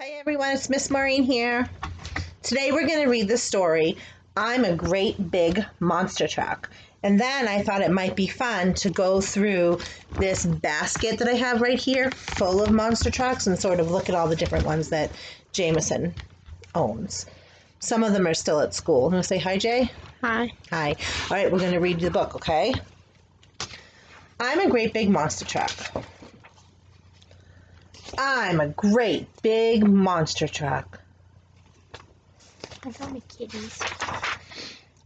Hi everyone, it's Miss Maureen here. Today we're going to read the story I'm a Great Big Monster Truck. And then I thought it might be fun to go through this basket that I have right here full of monster trucks and sort of look at all the different ones that Jameson owns. Some of them are still at school. I'm going to say hi, Jay? Hi. Hi. All right, we're going to read the book, okay? I'm a great big monster truck. I'm a great big monster truck. I found the kitties.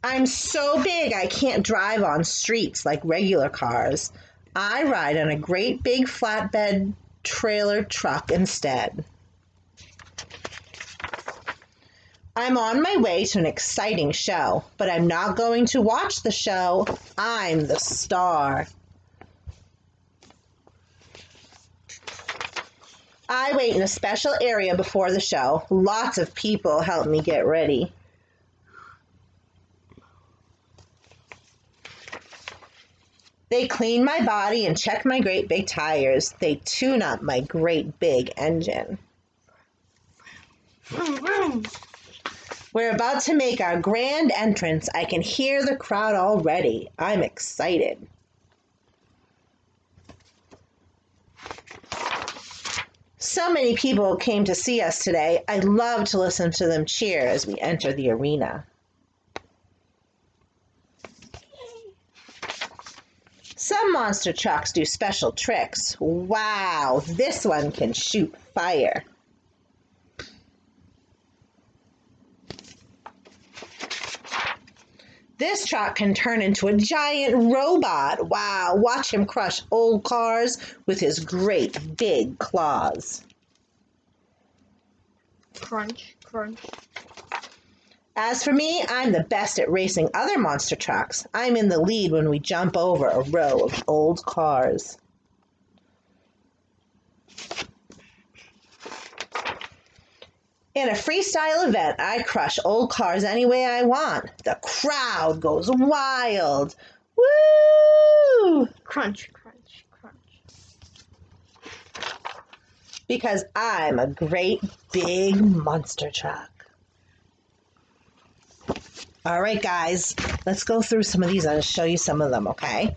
I'm so big I can't drive on streets like regular cars. I ride on a great big flatbed trailer truck instead. I'm on my way to an exciting show, but I'm not going to watch the show. I'm the star. I wait in a special area before the show. Lots of people help me get ready. They clean my body and check my great big tires. They tune up my great big engine. We're about to make our grand entrance. I can hear the crowd already. I'm excited. So many people came to see us today. I love to listen to them cheer as we enter the arena. Some monster trucks do special tricks. Wow, this one can shoot fire. This truck can turn into a giant robot. Wow, watch him crush old cars with his great big claws. Crunch, crunch. As for me, I'm the best at racing other monster trucks. I'm in the lead when we jump over a row of old cars. In a freestyle event, I crush old cars any way I want. The crowd goes wild. Woo! Crunch, crunch, crunch. Because I'm a great big monster truck. All right, guys, let's go through some of these. I'll show you some of them, okay?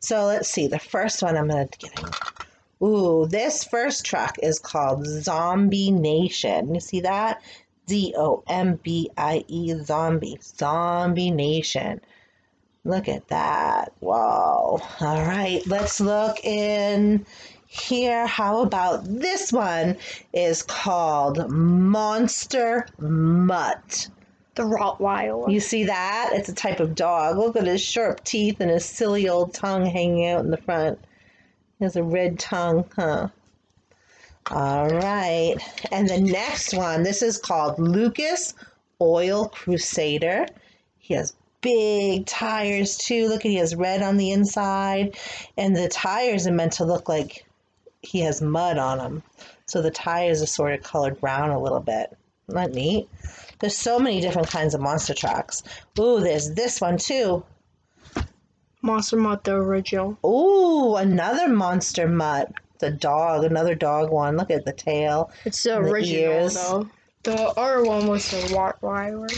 So let's see. The first one I'm going to get in. Ooh, this first truck is called Zombie Nation. You see that? Z O M B I E, Zombie. Zombie Nation. Look at that. Whoa. All right, let's look in here. How about this one is called Monster Mutt. The Rottweiler. You see that? It's a type of dog. Look at his sharp teeth and his silly old tongue hanging out in the front. He has a red tongue, huh? All right. And the next one, this is called Lucas Oil Crusader. He has big tires too. Look at he has red on the inside. And the tires are meant to look like he has mud on them. So the tires are sort of colored brown a little bit. Isn't that neat? There's so many different kinds of monster trucks. Ooh, there's this one too. Monster Mutt, the original. Ooh, another monster mutt. The dog, another dog one. Look at the tail. It's the And the original, ears. though. The other one was the Rottweiler.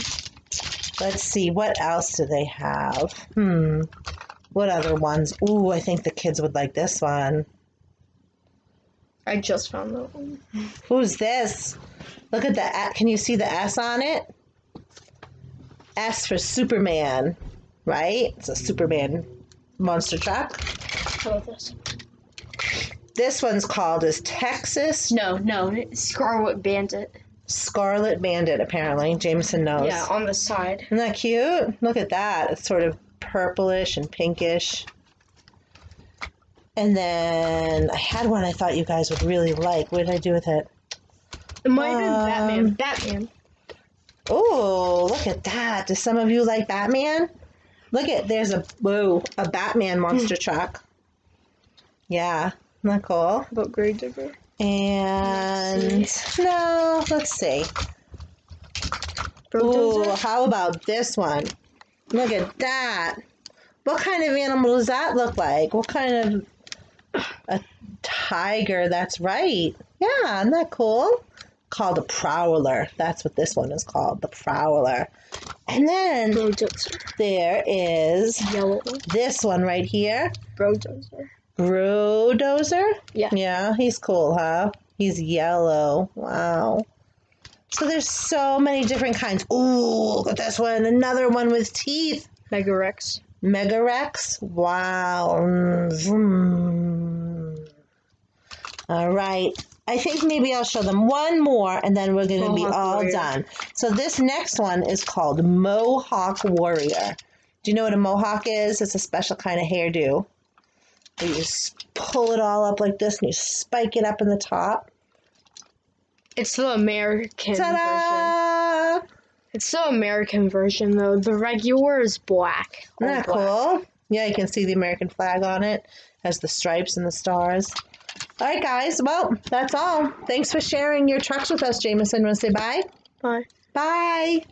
Let's see, what else do they have? Hmm. What other ones? Ooh, I think the kids would like this one. I just found that one. Who's this? Look at the can you see the S on it? S for Superman, right? It's a Superman monster truck. How about this? This one's called as Texas No, no, Scarlet Bandit. Scarlet Bandit, apparently. Jameson knows. Yeah, on the side. Isn't that cute? Look at that. It's sort of purplish and pinkish. And then I had one I thought you guys would really like. What did I do with it? It might have been Batman. Um, Batman. Oh, look at that. Do some of you like Batman? Look at there's a whoa, a Batman monster truck. Yeah, isn't that cool? How about Grave Digger? And no, let's see. Ooh, how about this one? Look at that. What kind of animal does that look like? What kind of a tiger? That's right. Yeah, isn't that cool? Called a prowler. That's what this one is called, the prowler. And then there is Yellow this one right here, Bulldozer. Brodozer. Yeah. Yeah, he's cool, huh? He's yellow. Wow. So there's so many different kinds. Ooh, look at this one. Another one with teeth. Mega Rex. Megarex. Wow. Mm, Vroom. All right. I think maybe I'll show them one more and then we're going to be all Warrior. done. So this next one is called Mohawk Warrior. Do you know what a mohawk is? It's a special kind of hairdo. You just pull it all up like this and you spike it up in the top. It's the American version. Ta-da! It's the American version though. The regular is black. Isn't that black. cool? Yeah, you can see the American flag on it. Has the stripes and the stars. All right, guys. Well, that's all. Thanks for sharing your trucks with us, Jameson. Want to say bye? Bye. Bye.